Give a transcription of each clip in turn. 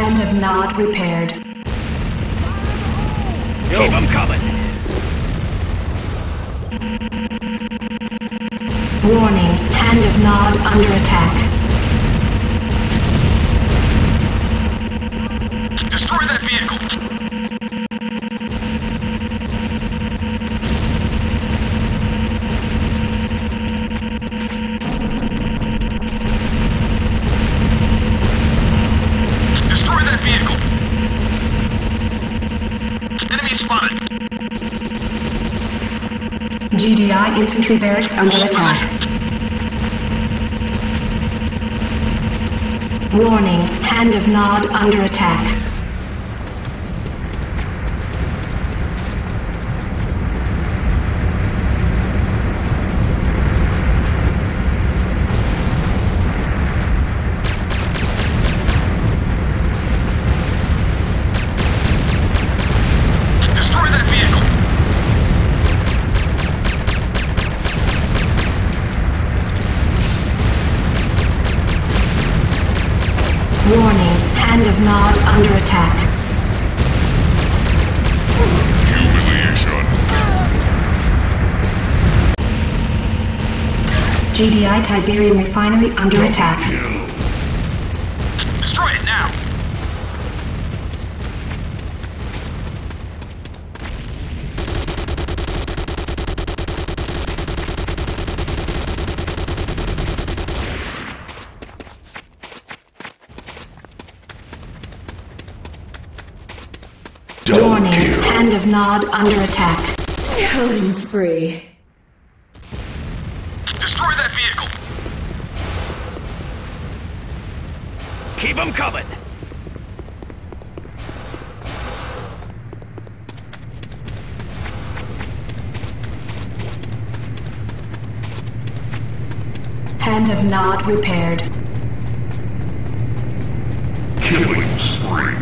Hand of Nod repaired. Keep them coming. Warning, Hand of Nod under attack. Destroy that vehicle. GDI infantry barracks under attack. Warning, Hand of Nod under attack. Tiberium refinery under attack. Destroy it now. Double Warning, kill. Hand of Nod under attack. Killing spree. Keep them coming. Hand of Nod repaired. Killing spree.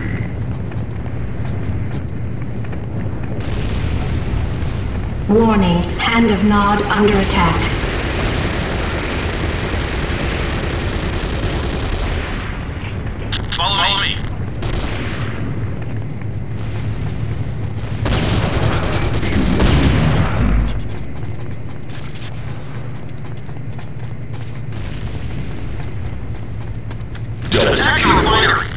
Warning, Hand of Nod under attack. Follow, me. Double Attack the kill. refinery.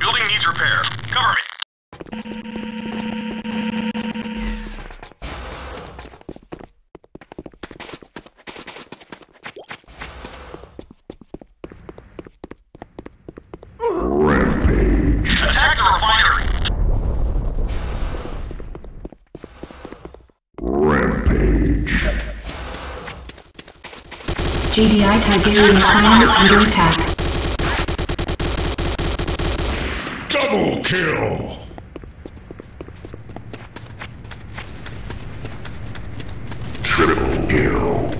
Building needs repair. Cover me. Rampage. Attack the refinery. Rampage. GDI Tiberium refinery under attack. Double kill. Triple kill.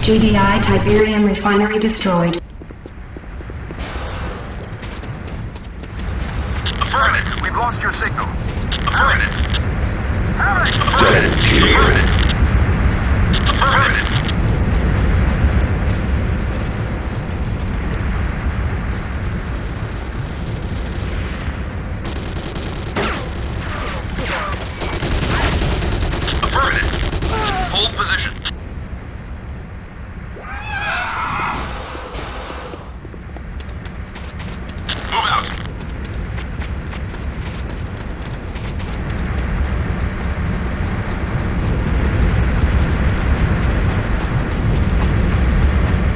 GDI Tiberium refinery destroyed. Affirmative. We've lost your signal. Affirmative. Double Affirmative. kill. Affirmative. Affirmative. Hold position. Move out.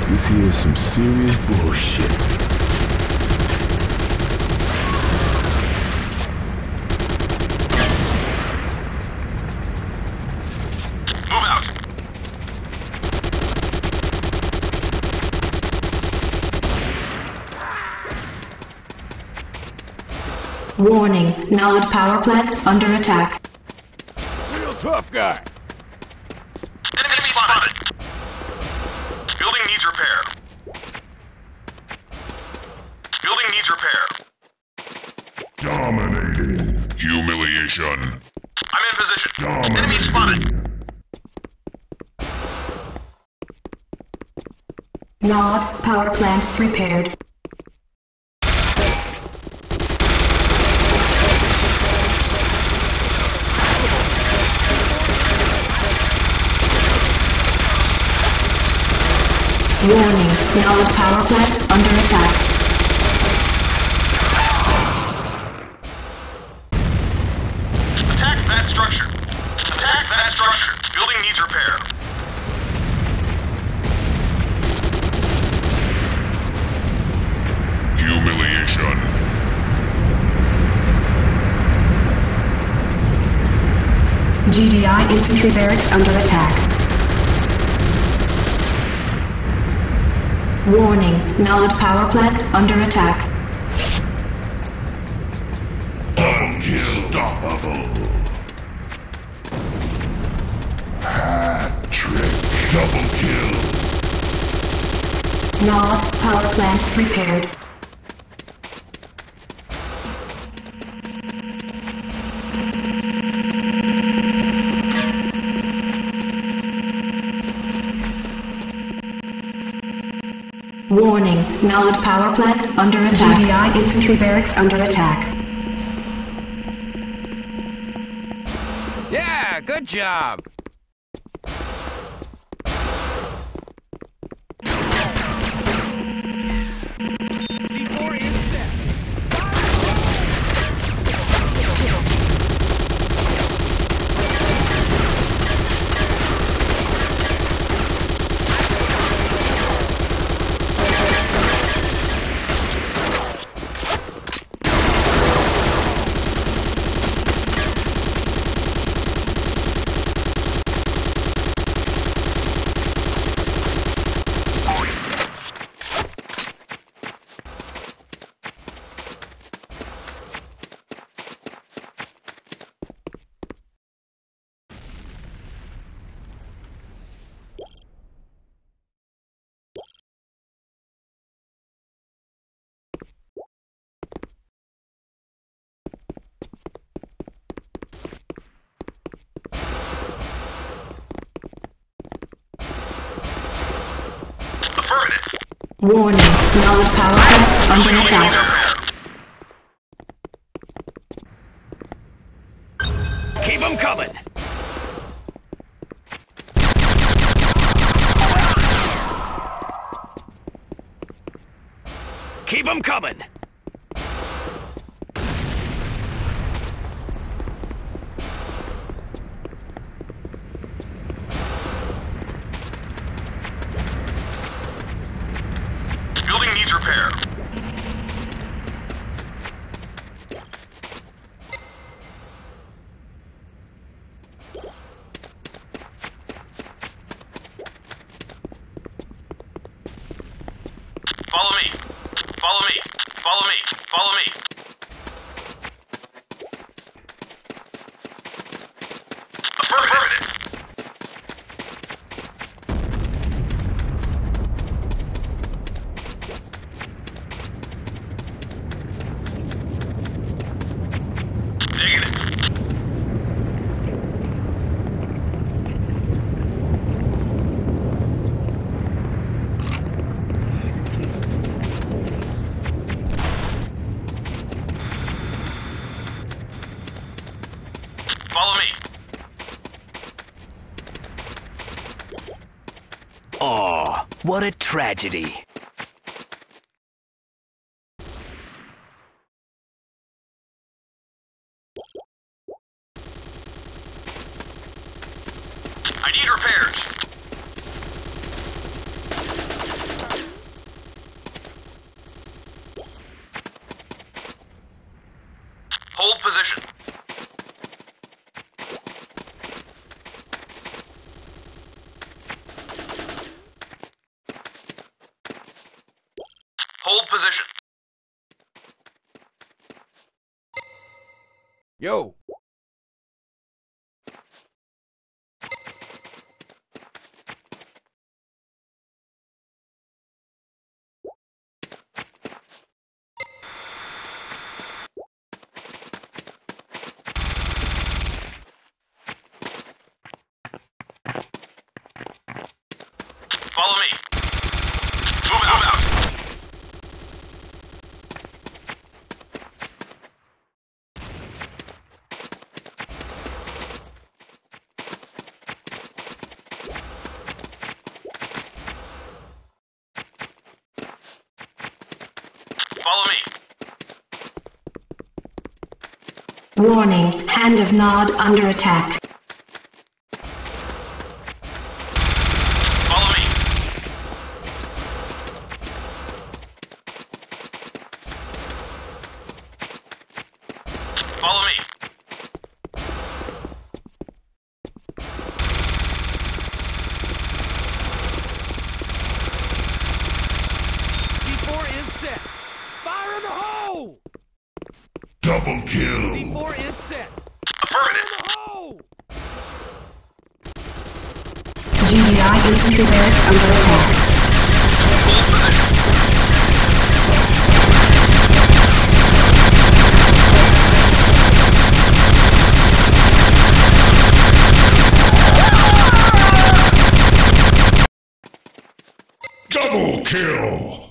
This here is some serious bullshit. Move out. Warning, Nod power plant under attack. Real tough guy. Enemy spotted. Nod power plant prepared. Warning, Nod power plant under attack. Attack that structure. Attack that structure. Building needs repair. Humiliation. GDI infantry barracks under attack. Warning, Nod power plant under attack. Unstoppable. Hat trick. Double kill. Nod power plant prepared. Warning, Nod power plant under attack. GDI infantry barracks under attack. Yeah, good job. Warning, Nod power under attack. Keep them coming. Keep them coming. Tragedy. I need repairs. Hold position. Hold position. Yo. Warning, Hand of Nod under attack. Follow me. Follow me. C4 is set. Fire in the hole! Double kill. C4 is set. Affirmative. In the hole! GDI infantry under attack. Double kill.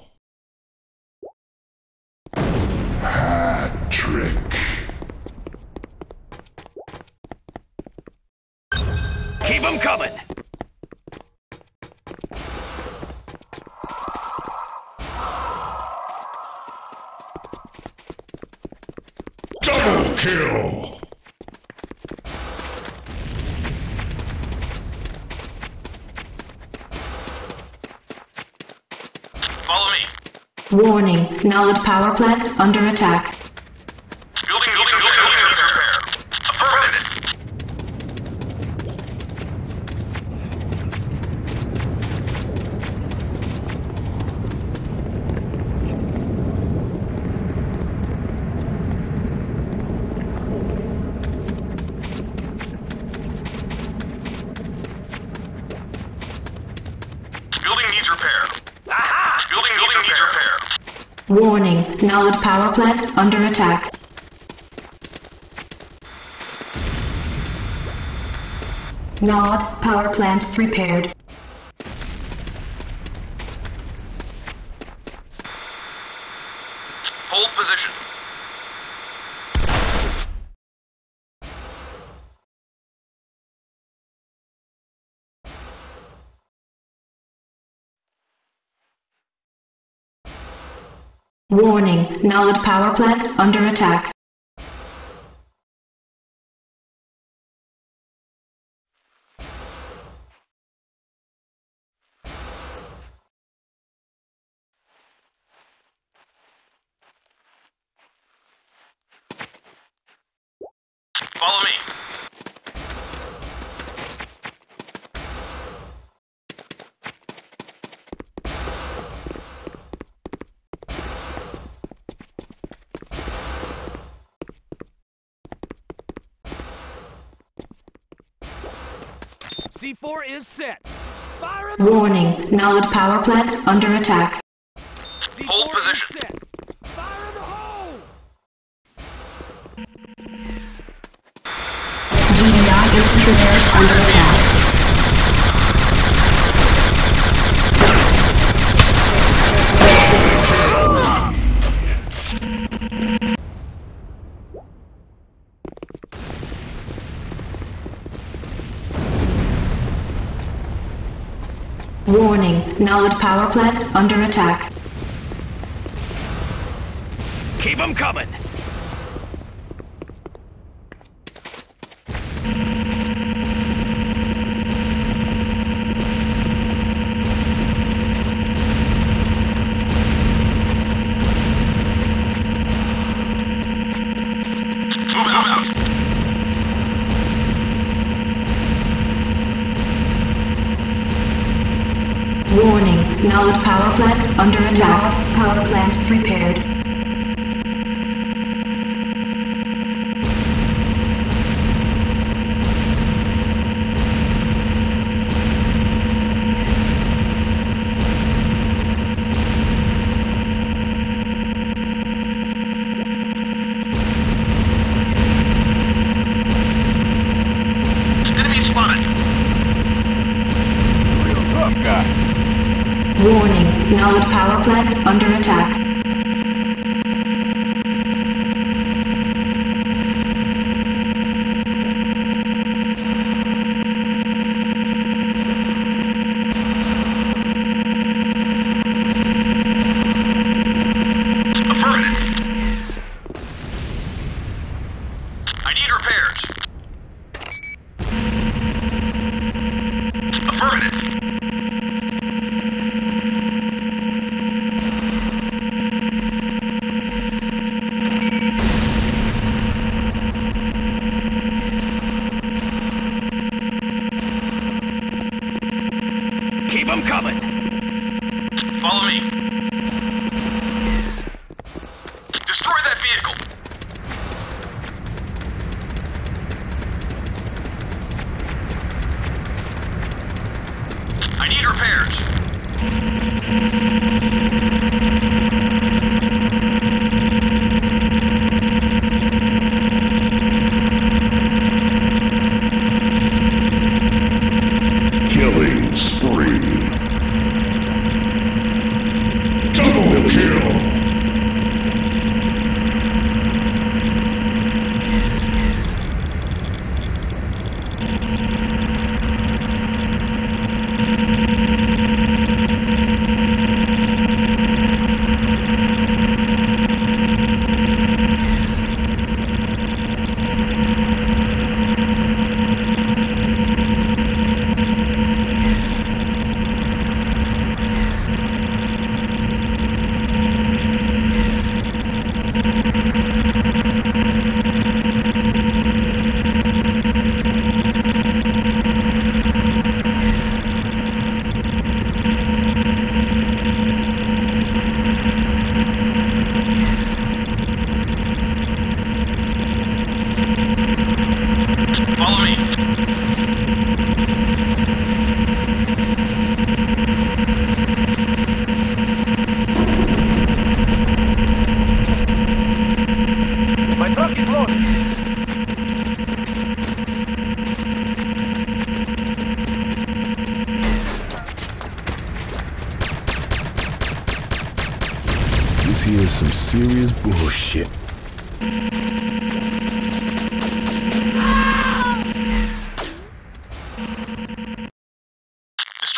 Warning, Nod power plant under attack. Nod power plant under attack. Nod power plant repaired. Hold position. Warning, Nod power plant under attack. C4 is set. Fire in the Warning, Nod power plant under attack. C4 Hold is position. set. Fire in the hole! GDI infantry barracks under attack. Warning, Nod power plant under attack. Keep 'em coming! Move out. out. Warning, Nod power plant under attack. Power plant repaired.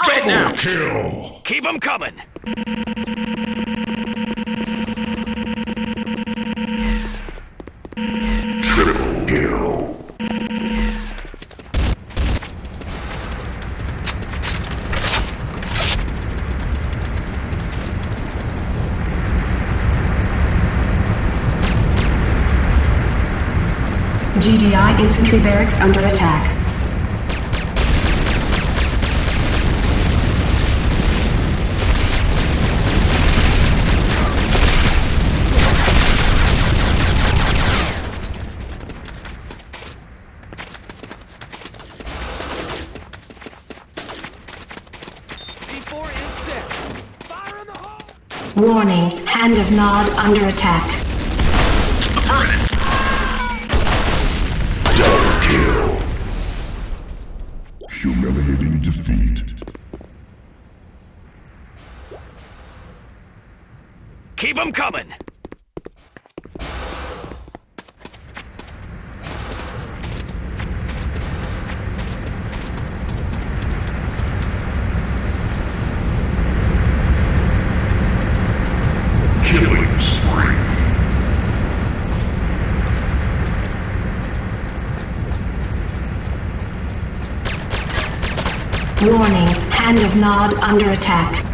Right now. Kill. Keep them coming. Triple kill. GDI infantry barracks under attack. of Nod under attack. Double kill. Humiliating defeat. Keep them coming. Warning, Hand of Nod under attack.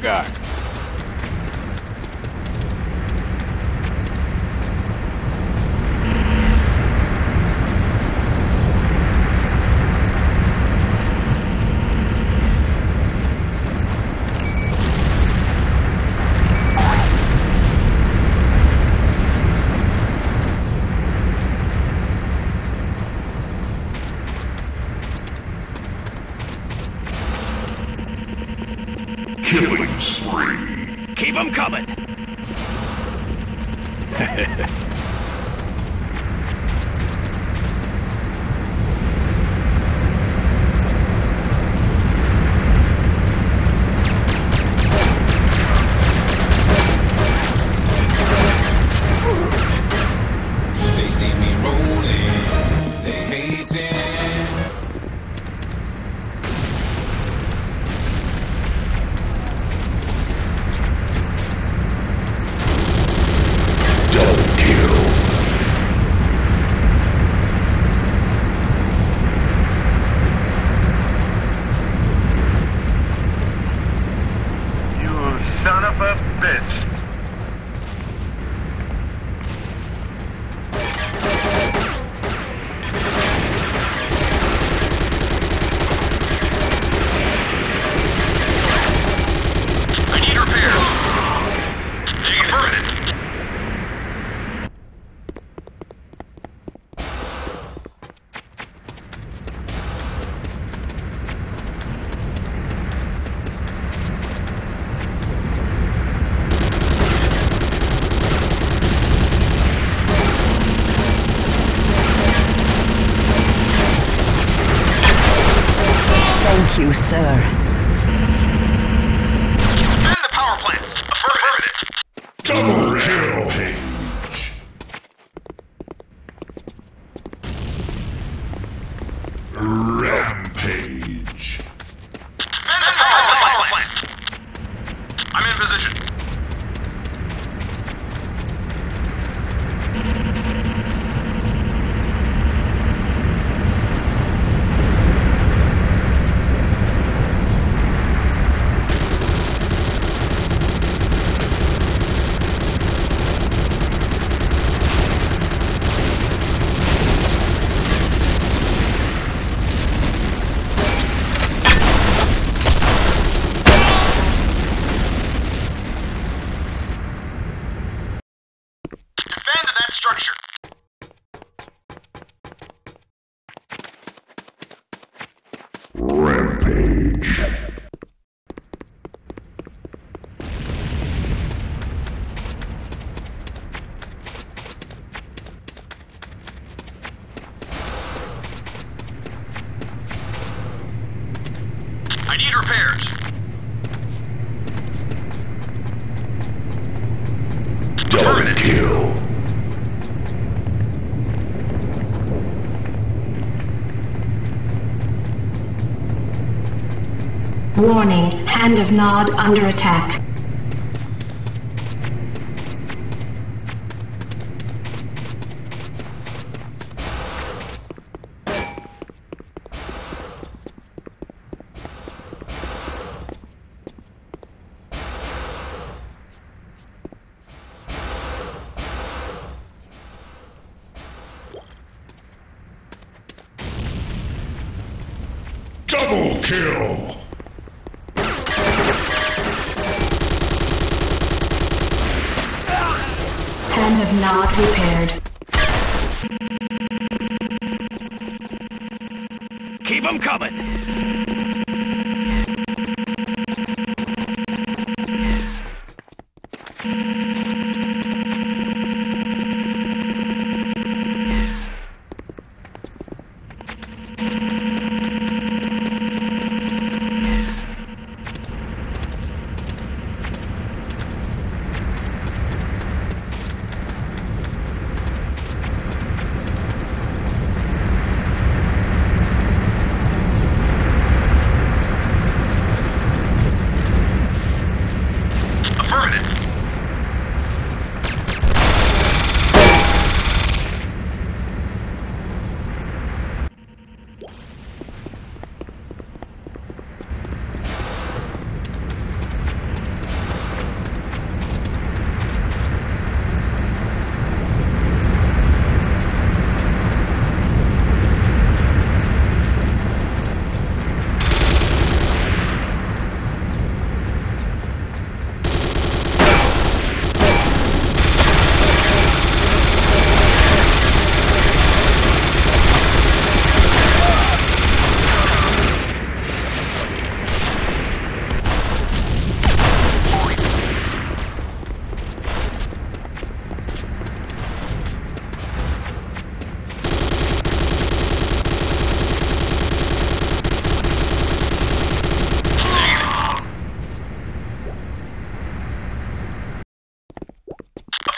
guy. Warning, Hand of Nod under attack. prepared. Keep them coming!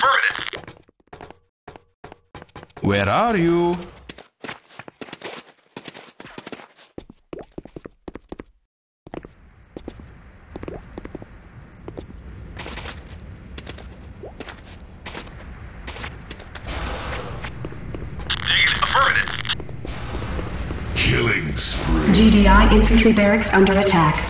Affirmative. Where are you? GDI infantry barracks under attack.